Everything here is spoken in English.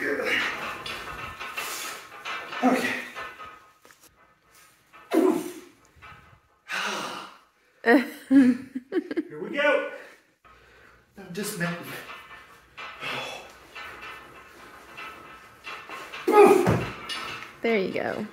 Okay. Here we go. I'm just melting. There you go.